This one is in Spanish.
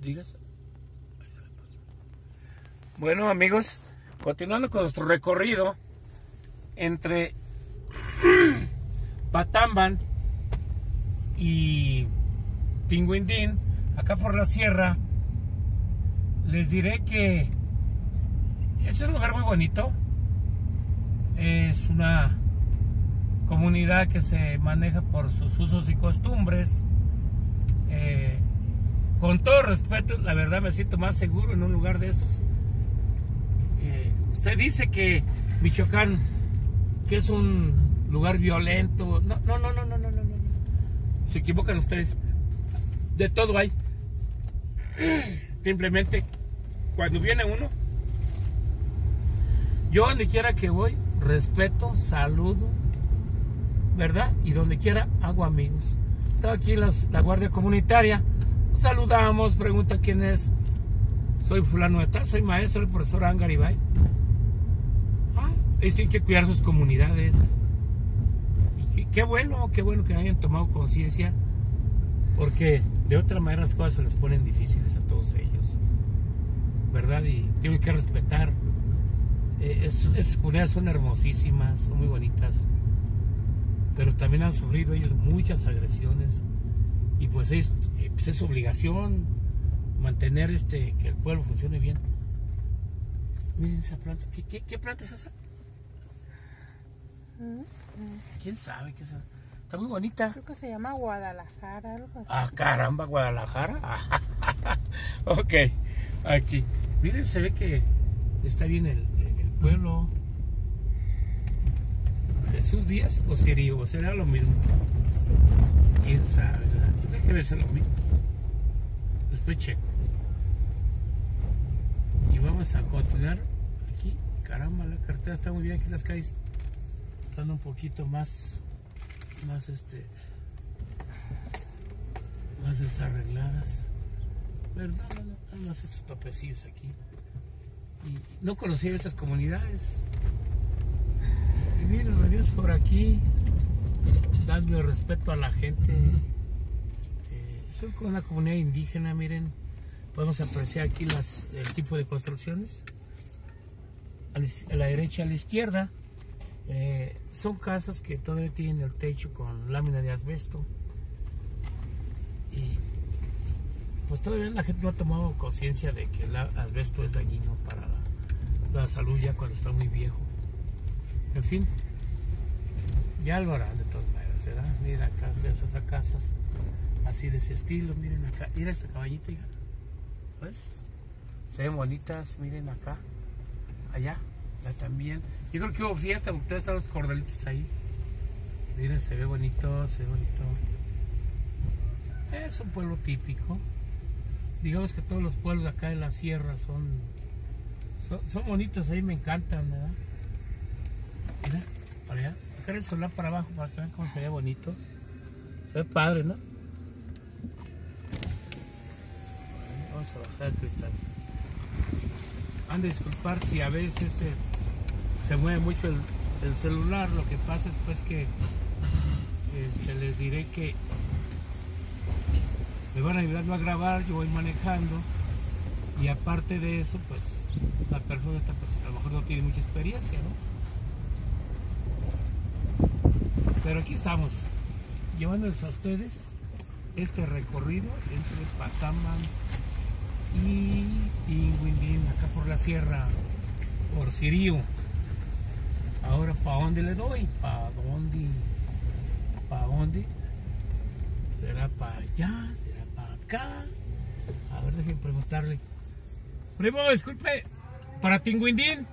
Digas. Bueno, amigos, continuando con nuestro recorrido entre Patamban y Tinguindín, acá por la sierra, les diré que es un lugar muy bonito. Es una comunidad que se maneja por sus usos y costumbres. Eh, con todo respeto, la verdad me siento más seguro en un lugar de estos. Eh, se dice que Michoacán, que es un lugar violento. No, no, no, no, no, no, no. Se equivocan ustedes. De todo hay. Simplemente, cuando viene uno, yo donde quiera que voy, respeto, saludo, ¿verdad? Y donde quiera hago amigos. Está aquí las, la guardia comunitaria. Saludamos, pregunta quién es. Soy fulano de tal, soy maestro, el profesor Angaribay. Ah, ellos tienen que cuidar sus comunidades. Y qué, bueno, qué bueno que hayan tomado conciencia. Porque de otra manera las cosas se les ponen difíciles a todos ellos. ¿Verdad? Y tienen que respetar. Eh, es- esas comunidades son hermosísimas, son muy bonitas pero también han sufrido ellos muchas agresiones y pues es, eh, pues es su obligación mantener este que el pueblo funcione bien. Miren esa planta, ¿qué, qué, qué planta es esa? ¿Quién sabe qué es esa? Está muy bonita. Creo que se llama Guadalajara, algo así. Ah, caramba, Guadalajara. ok, aquí. Miren, se ve que está bien el, el pueblo. Jesús Díaz o o será lo mismo. Sí. quién sabe, ¿verdad? Debe ser lo mismo. Después checo. Y vamos a continuar aquí. Caramba, la carretera está muy bien aquí las calles. Están un poquito más, más este, más desarregladas. Pero no, no, no, nada más estos topecillos aquí. Y no conocía esas comunidades. Y miren, venimos por aquí, dando respeto a la gente. Soy con una comunidad indígena, miren, podemos apreciar aquí el tipo de construcciones. A la, derecha, a la izquierda, eh, son casas que todavía tienen el techo con lámina de asbesto. Y pues todavía la gente no ha tomado conciencia de que el asbesto es dañino para la, salud ya cuando está muy viejo. En fin, ya lo harán de todas maneras, ¿verdad? Miren acá de esas casas, así de ese estilo, miren acá. Mira esta caballita, hija. ¿Ves? Se ven bonitas, miren acá. Allá, también. Yo creo que hubo fiesta, todos están los cordelitos ahí. Miren, se ve bonito, se ve bonito. Es un pueblo típico. Digamos que todos los pueblos acá en la sierra son, son, son bonitos, ahí me encantan, ¿verdad? Mira, para allá. Dejar el celular para abajo para que vean cómo se ve bonito. Se ve padre, ¿no? Vamos a bajar el cristal. Han de disculpar si a veces este se mueve mucho el, el celular. Lo que pasa es pues que este, les diré que me van ayudando a grabar, yo voy manejando y aparte de eso pues la persona esta pues a lo mejor no tiene mucha experiencia, ¿no? Pero aquí estamos, llevándoles a ustedes este recorrido entre Patamban y Tinguindín, acá por la sierra, por Sirío. Ahora, ¿para dónde le doy? ¿Para dónde? ¿Para dónde? ¿Será para allá? ¿Será para acá? A ver, déjenme preguntarle. Primo, disculpe, ¿para Tinguindín?